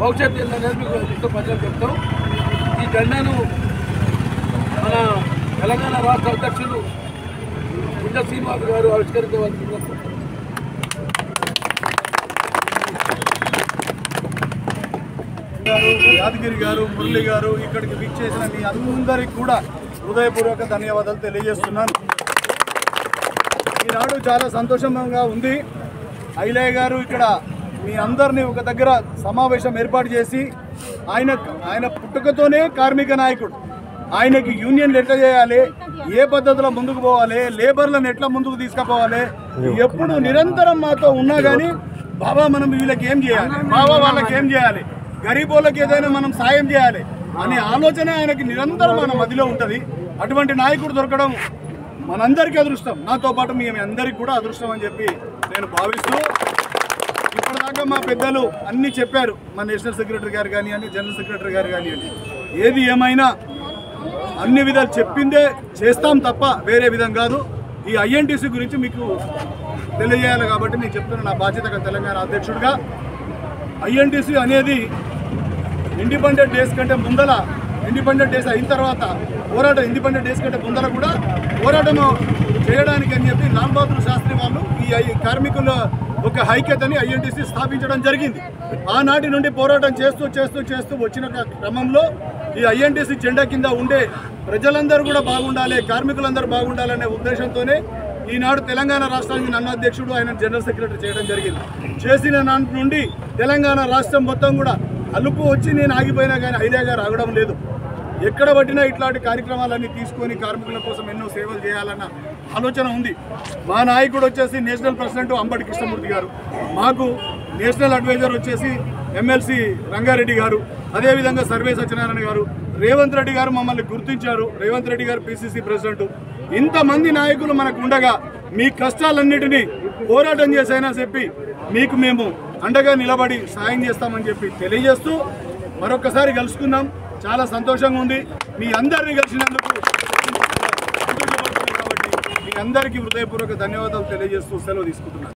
భవిష్యత్తు ఏంటనేది మీకు మీతో ప్రజలు చెప్తాం. ఈ జెండాను మన తెలంగాణ రాష్ట్ర అధ్యక్షులు గుండె శ్రీనివాస్ గారు ఆవిష్కరించవలసిందిగా గారు యాదగిరి గారు మురళి గారు ఇక్కడికి విచ్చేసిన మీ అందరికీ కూడా హృదయపూర్వక ధన్యవాదాలు తెలియజేస్తున్నాను. ఈనాడు చాలా సంతోషంగా ఉంది. ఐలయ్య గారు ఇక్కడ మీ అందరినీ ఒక దగ్గర సమావేశం ఏర్పాటు చేసి ఆయన ఆయన పుట్టుకతోనే కార్మిక నాయకుడు. ఆయనకి యూనియన్లు ఎట్లా చేయాలి? ఏ పద్ధతిలో ముందుకు పోవాలి? లేబర్లను ఎట్లా ముందుకు తీసుకుపోవాలి? ఎప్పుడు నిరంతరం మాతో ఉన్నా కానీ బాబా మనం వీళ్ళకి ఏం చేయాలి? బాబా వాళ్ళకి ఏం చేయాలి? గరీబోళ్ళకి ఏదైనా మనం సాయం చేయాలి అనే ఆలోచన ఆయనకి నిరంతరం మన మదిలో ఉంటుంది. అటువంటి నాయకుడు దొరకడం మనందరికీ అదృష్టం. నాతో పాటు మీ అందరికీ కూడా అదృష్టం అని చెప్పి నేను భావిస్తూ ఇప్పటిదాకా మా పెద్దలు అన్ని చెప్పారు. మా నేషనల్ సెక్రటరీ గారు కానివ్వండి జనరల్ సెక్రటరీ గారు కానివ్వండి. ఏది ఏమైనా అన్ని విధాలు చెప్పిందే చేస్తాం తప్ప వేరే విధం కాదు. ఈ ఐఎన్టీసీ గురించి మీకు తెలియజేయాలి కాబట్టి నేను చెప్తున్న నా బాధ్యతగా తెలంగాణ అధ్యక్షుడిగా ఐఎన్టీసీ అనేది ఇండిపెండెంట్ డేస్ కంటే ముందల ఇండిపెండెంట్ డేస్ అయిన తర్వాత పోరాటం ఇండిపెండెంట్ డేస్ కంటే ముందర కూడా పోరాటం చేయడానికి అని చెప్పి లాల్ బహదూర్ శాస్త్రి వాళ్ళు ఈ కార్మికుల ఒక ఐక్యతని ఐఎన్టీసీ స్థాపించడం జరిగింది. ఆనాటి నుండి పోరాటం చేస్తూ చేస్తూ చేస్తూ వచ్చిన క్రమంలో ఈ ఐఎన్టీసీ జెండా కింద ఉండే ప్రజలందరూ కూడా బాగుండాలి కార్మికులందరూ బాగుండాలనే ఉద్దేశంతోనే ఈనాడు తెలంగాణ రాష్ట్రానికి నన్ను అధ్యక్షుడు ఆయన జనరల్ సెక్రటరీ చేయడం జరిగింది. చేసిన నాటి నుండి తెలంగాణ రాష్ట్రం మొత్తం కూడా అలుపు వచ్చి నేను ఆగిపోయినా కానీ ఐడియాగా రావడం లేదు. ఎక్కడ పట్టినా ఇట్లాంటి కార్యక్రమాలన్నీ తీసుకొని కార్మికుల కోసం ఎన్నో సేవలు చేయాలన్న ఆలోచన ఉంది. మా నాయకుడు వచ్చేసి నేషనల్ ప్రెసిడెంట్ అంబటి కృష్ణమూర్తి గారు. మాకు నేషనల్ అడ్వైజర్ వచ్చేసి ఎమ్మెల్సీ రంగారెడ్డి గారు. అదేవిధంగా సర్వే సత్యనారాయణ గారు. రేవంత్ రెడ్డి గారు మమ్మల్ని గుర్తించారు. రేవంత్ రెడ్డి గారు పిసిసి ప్రెసిడెంట్. ఇంతమంది నాయకులు మనకు ఉండగా మీ కష్టాలన్నిటినీ పోరాటం చేసైనా చెప్పి మీకు మేము అండగా నిలబడి సాయం చేస్తామని చెప్పి తెలియజేస్తూ మరొకసారి కలుసుకుందాం. చాలా సంతోషంగా ఉంది. మీ అందరిని కలిసినందుకు కాబట్టి మీ అందరికీ హృదయపూర్వక ధన్యవాదాలు తెలియజేస్తూ సెలవు తీసుకుంటున్నాను.